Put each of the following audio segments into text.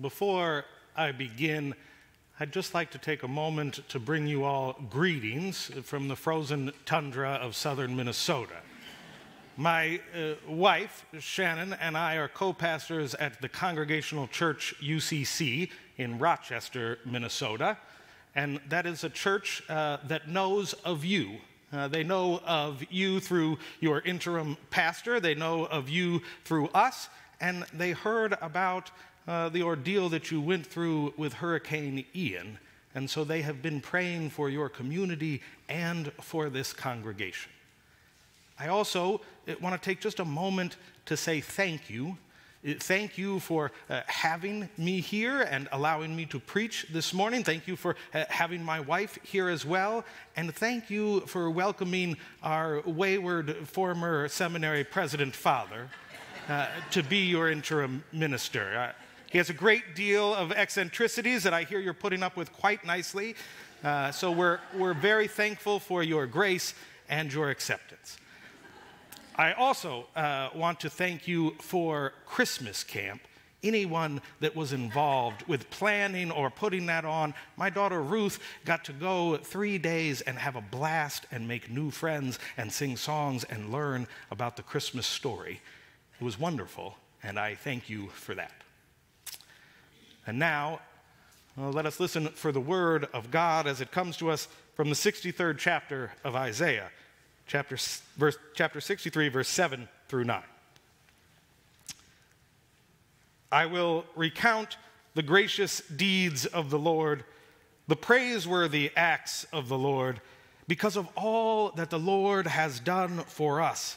Before I begin, I'd just like to take a moment to bring you all greetings from the frozen tundra of southern Minnesota. My uh, wife, Shannon, and I are co pastors at the Congregational Church UCC in Rochester, Minnesota. And that is a church uh, that knows of you. Uh, they know of you through your interim pastor, they know of you through us, and they heard about uh, the ordeal that you went through with Hurricane Ian. And so they have been praying for your community and for this congregation. I also uh, want to take just a moment to say thank you. Uh, thank you for uh, having me here and allowing me to preach this morning. Thank you for uh, having my wife here as well. And thank you for welcoming our wayward former seminary president father uh, to be your interim minister. He has a great deal of eccentricities that I hear you're putting up with quite nicely. Uh, so we're, we're very thankful for your grace and your acceptance. I also uh, want to thank you for Christmas camp. Anyone that was involved with planning or putting that on, my daughter Ruth got to go three days and have a blast and make new friends and sing songs and learn about the Christmas story. It was wonderful, and I thank you for that. And now, well, let us listen for the word of God as it comes to us from the 63rd chapter of Isaiah, chapter, verse, chapter 63, verse 7 through 9. I will recount the gracious deeds of the Lord, the praiseworthy acts of the Lord, because of all that the Lord has done for us,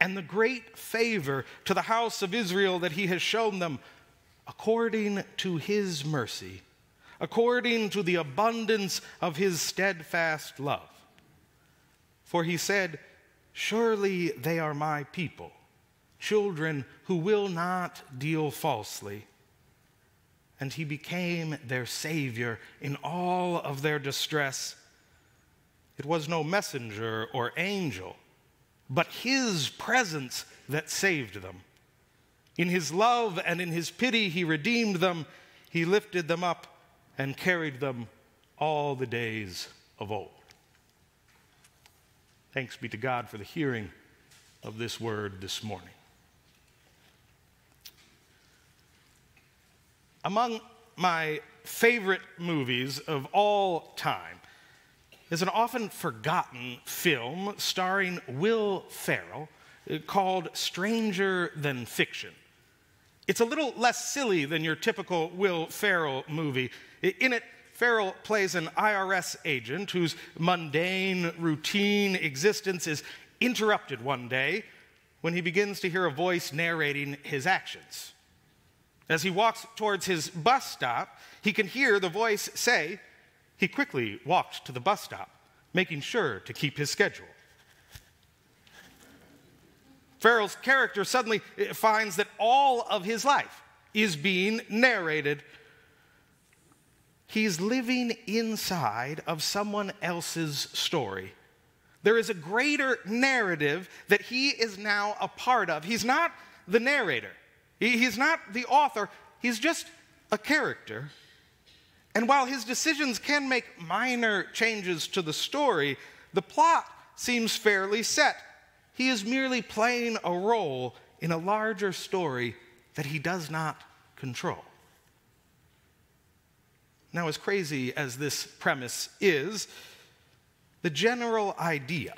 and the great favor to the house of Israel that he has shown them according to his mercy, according to the abundance of his steadfast love. For he said, Surely they are my people, children who will not deal falsely. And he became their Savior in all of their distress. It was no messenger or angel, but his presence that saved them. In his love and in his pity, he redeemed them. He lifted them up and carried them all the days of old. Thanks be to God for the hearing of this word this morning. Among my favorite movies of all time is an often forgotten film starring Will Ferrell uh, called Stranger Than Fiction. It's a little less silly than your typical Will Ferrell movie. In it, Ferrell plays an IRS agent whose mundane, routine existence is interrupted one day when he begins to hear a voice narrating his actions. As he walks towards his bus stop, he can hear the voice say, He quickly walked to the bus stop, making sure to keep his schedule. Ferrell's character suddenly eh, finds that all of his life is being narrated. He's living inside of someone else's story. There is a greater narrative that he is now a part of. He's not the narrator, he's not the author, he's just a character. And while his decisions can make minor changes to the story, the plot seems fairly set. He is merely playing a role in a larger story that he does not control. Now, as crazy as this premise is, the general idea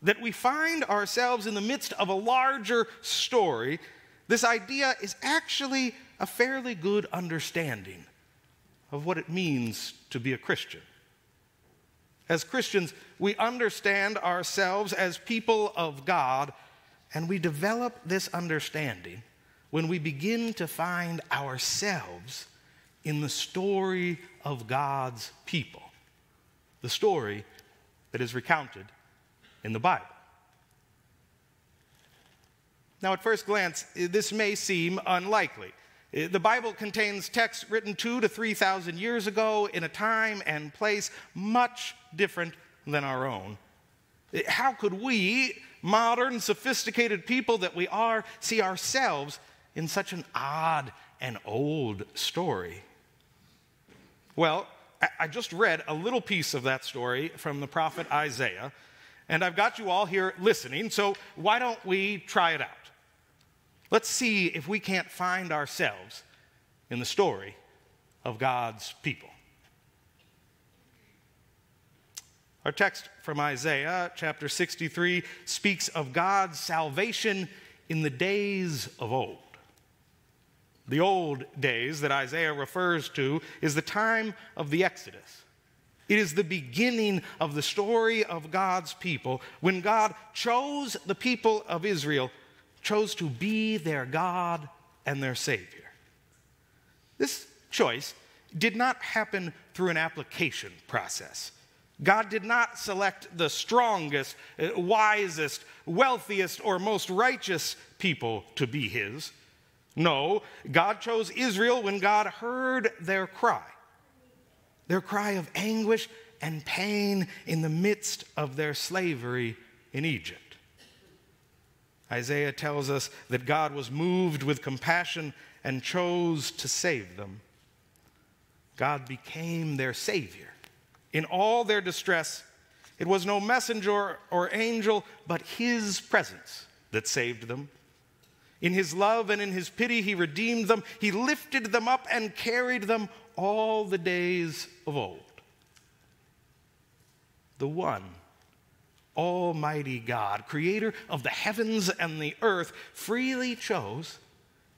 that we find ourselves in the midst of a larger story, this idea is actually a fairly good understanding of what it means to be a Christian. As Christians, we understand ourselves as people of God, and we develop this understanding when we begin to find ourselves in the story of God's people, the story that is recounted in the Bible. Now, at first glance, this may seem unlikely. Uh, the Bible contains texts written two to 3,000 years ago in a time and place much different than our own. Uh, how could we, modern, sophisticated people that we are, see ourselves in such an odd and old story? Well, I just read a little piece of that story from the prophet Isaiah, and I've got you all here listening, so why don't we try it out? Let's see if we can't find ourselves in the story of God's people. Our text from Isaiah chapter 63 speaks of God's salvation in the days of old. The old days that Isaiah refers to is the time of the Exodus. It is the beginning of the story of God's people when God chose the people of Israel, chose to be their God and their Savior. This choice did not happen through an application process. God did not select the strongest, uh, wisest, wealthiest, or most righteous people to be his. No, God chose Israel when God heard their cry, their cry of anguish and pain in the midst of their slavery in Egypt. Isaiah tells us that God was moved with compassion and chose to save them. God became their Savior in all their distress, it was no messenger or angel, but his presence that saved them. In his love and in his pity, he redeemed them. He lifted them up and carried them all the days of old. The one Almighty God, creator of the heavens and the earth, freely chose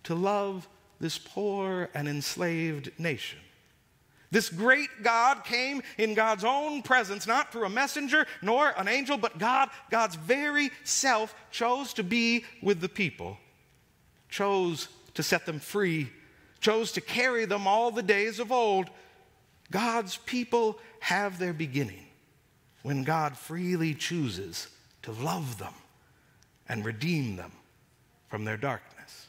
to love this poor and enslaved nation. This great God came in God's own presence, not through a messenger nor an angel, but God, God's very self, chose to be with the people, chose to set them free, chose to carry them all the days of old. God's people have their beginning when God freely chooses to love them and redeem them from their darkness.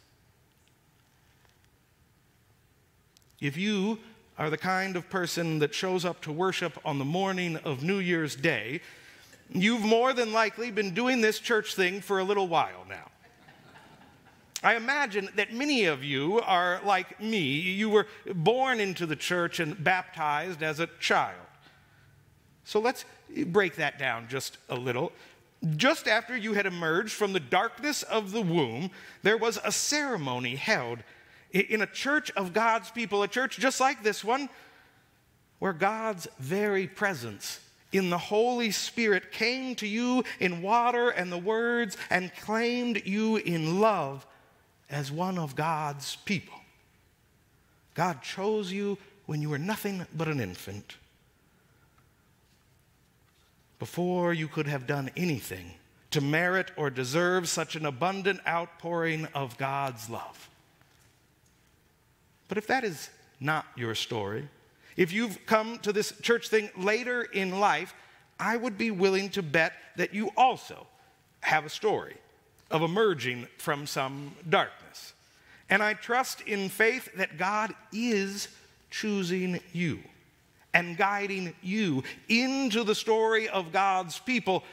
If you are the kind of person that shows up to worship on the morning of New Year's Day, you've more than likely been doing this church thing for a little while now. I imagine that many of you are like me. You were born into the church and baptized as a child. So let's break that down just a little. Just after you had emerged from the darkness of the womb, there was a ceremony held in a church of God's people, a church just like this one, where God's very presence in the Holy Spirit came to you in water and the words and claimed you in love as one of God's people. God chose you when you were nothing but an infant. Before you could have done anything to merit or deserve such an abundant outpouring of God's love. But if that is not your story, if you've come to this church thing later in life, I would be willing to bet that you also have a story of emerging from some darkness. And I trust in faith that God is choosing you and guiding you into the story of God's people.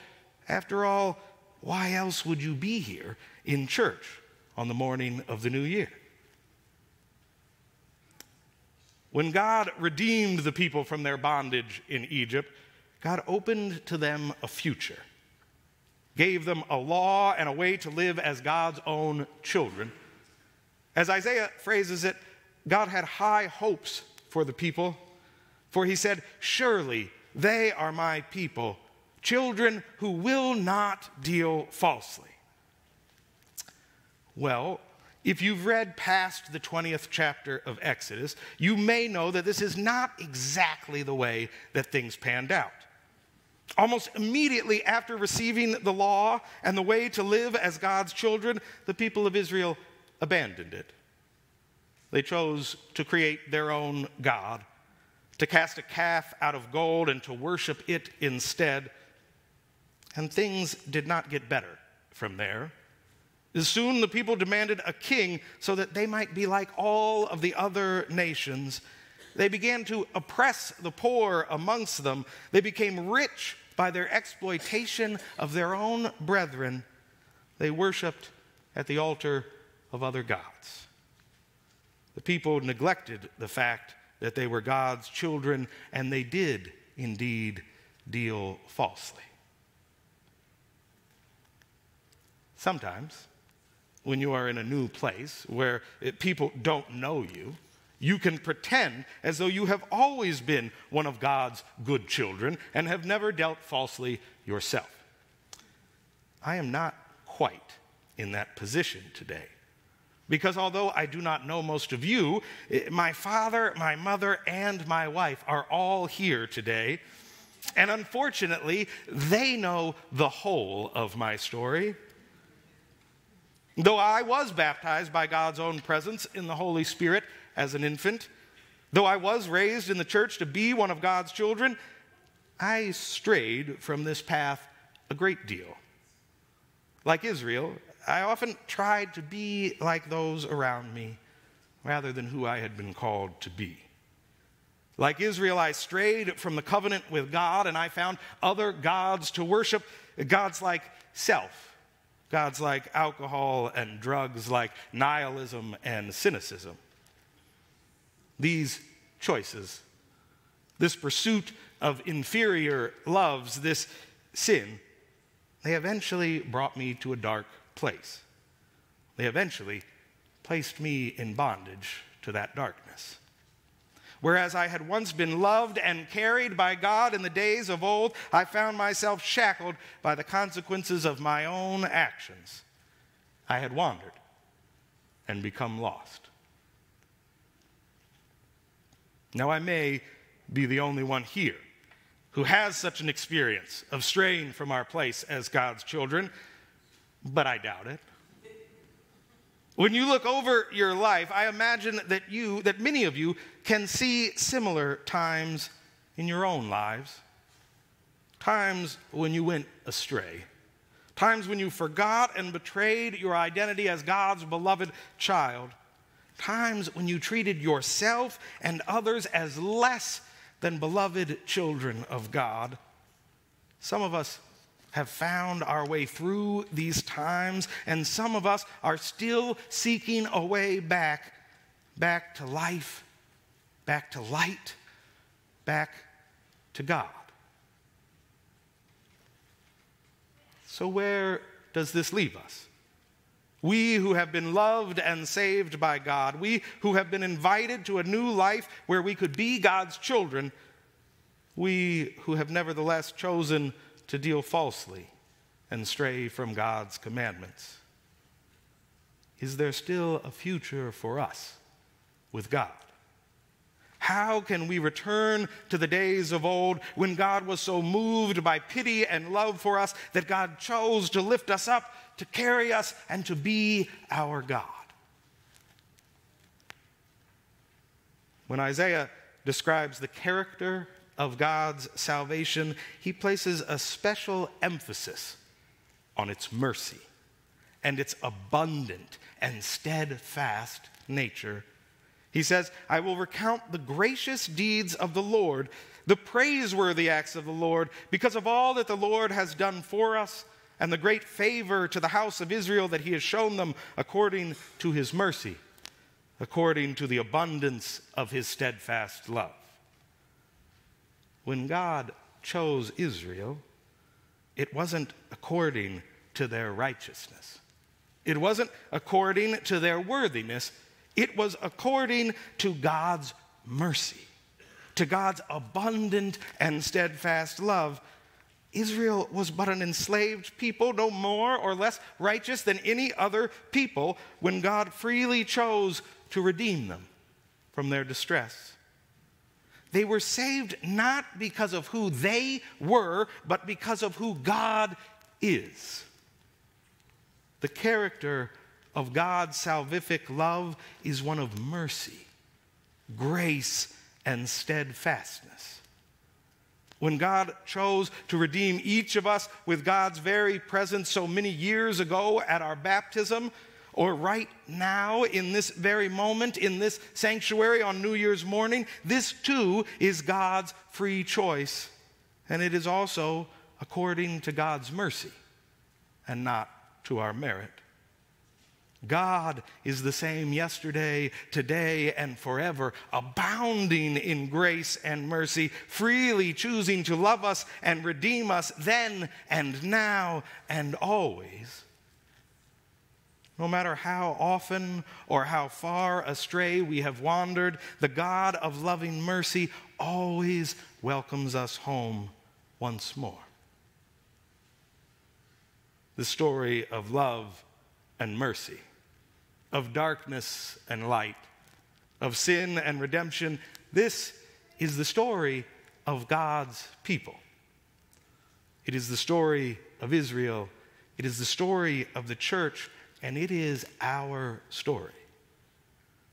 After all, why else would you be here in church on the morning of the new year? When God redeemed the people from their bondage in Egypt, God opened to them a future, gave them a law and a way to live as God's own children. As Isaiah phrases it, God had high hopes for the people, for he said, Surely they are my people, children who will not deal falsely. Well, if you've read past the 20th chapter of Exodus, you may know that this is not exactly the way that things panned out. Almost immediately after receiving the law and the way to live as God's children, the people of Israel abandoned it. They chose to create their own God, to cast a calf out of gold and to worship it instead. And things did not get better from there. Soon the people demanded a king so that they might be like all of the other nations. They began to oppress the poor amongst them. They became rich by their exploitation of their own brethren. They worshiped at the altar of other gods. the people neglected the fact that they were God's children, and they did indeed deal falsely. Sometimes, when you are in a new place where people don't know you, you can pretend as though you have always been one of God's good children and have never dealt falsely yourself. I am not quite in that position today. Because although I do not know most of you, eh, my father, my mother, and my wife are all here today. And unfortunately, they know the whole of my story. Though I was baptized by God's own presence in the Holy Spirit as an infant, though I was raised in the church to be one of God's children, I strayed from this path a great deal. Like Israel, I often tried to be like those around me rather than who I had been called to be. Like Israel, I strayed from the covenant with God and I found other gods to worship, gods like self, gods like alcohol and drugs, like nihilism and cynicism. These choices, this pursuit of inferior loves, this sin, they eventually brought me to a dark place. They eventually placed me in bondage to that darkness. Whereas I had once been loved and carried by God in the days of old, I found myself shackled by the consequences of my own actions. I had wandered and become lost. Now, I may be the only one here who has such an experience of straying from our place as God's children, but I doubt it. When you look over your life, I imagine that you, that many of you, can see similar times in your own lives. Times when you went astray. Times when you forgot and betrayed your identity as God's beloved child. Times when you treated yourself and others as less than beloved children of God. Some of us have found our way through these times, and some of us are still seeking a way back, back to life, back to light, back to God. So, where does this leave us? We who have been loved and saved by God, we who have been invited to a new life where we could be God's children, we who have nevertheless chosen to deal falsely and stray from God's commandments. Is there still a future for us with God? How can we return to the days of old when God was so moved by pity and love for us that God chose to lift us up, to carry us, and to be our God? When Isaiah describes the character of God's salvation, he places a special emphasis on its mercy and its abundant and steadfast nature. He says, I will recount the gracious deeds of the Lord, the praiseworthy acts of the Lord, because of all that the Lord has done for us and the great favor to the house of Israel that he has shown them according to his mercy, according to the abundance of his steadfast love when God chose Israel, it wasn't according to their righteousness. It wasn't according to their worthiness. It was according to God's mercy, to God's abundant and steadfast love. Israel was but an enslaved people, no more or less righteous than any other people, when God freely chose to redeem them from their distress. They were saved not because of who they were, but because of who God is. The character of God's salvific love is one of mercy, grace, and steadfastness. When God chose to redeem each of us with God's very presence so many years ago at our baptism, or right now, in this very moment, in this sanctuary on New Year's morning, this too is God's free choice. And it is also according to God's mercy and not to our merit. God is the same yesterday, today, and forever, abounding in grace and mercy, freely choosing to love us and redeem us then and now and always. No matter how often or how far astray we have wandered, the God of loving mercy always welcomes us home once more. The story of love and mercy of darkness and light, of sin and redemption. This is the story of God's people. It is the story of Israel. It is the story of the church, and it is our story.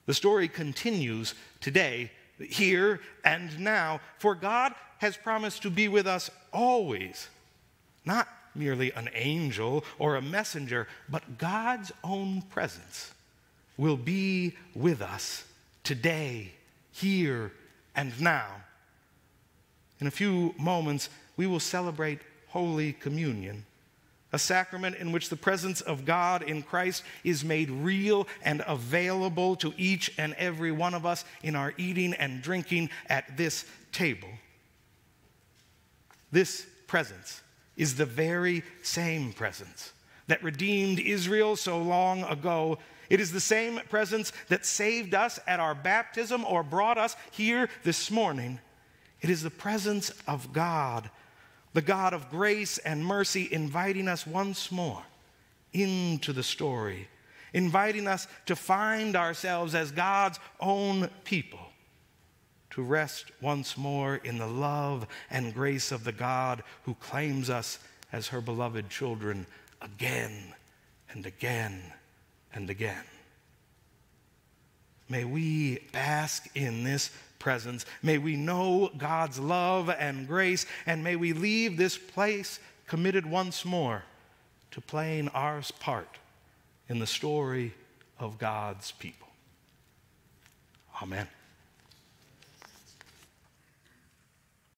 The story continues today, here and now, for God has promised to be with us always, not merely an angel or a messenger, but God's own presence will be with us today, here, and now. In a few moments, we will celebrate Holy Communion, a sacrament in which the presence of God in Christ is made real and available to each and every one of us in our eating and drinking at this table. This presence is the very same presence that redeemed Israel so long ago it is the same presence that saved us at our baptism or brought us here this morning. It is the presence of God, the God of grace and mercy, inviting us once more into the story, inviting us to find ourselves as God's own people, to rest once more in the love and grace of the God who claims us as her beloved children again and again and again. May we bask in this presence. May we know God's love and grace, and may we leave this place committed once more to playing our part in the story of God's people. Amen.